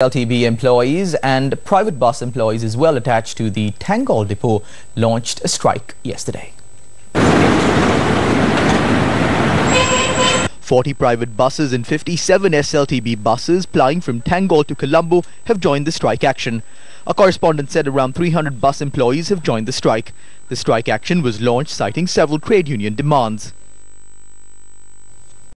LTB employees and private bus employees as well attached to the Tangalle depot launched a strike yesterday. 40 private buses and 57 SLTB buses plying from Tangalle to Colombo have joined the strike action. A correspondent said around 300 bus employees have joined the strike. The strike action was launched citing several trade union demands.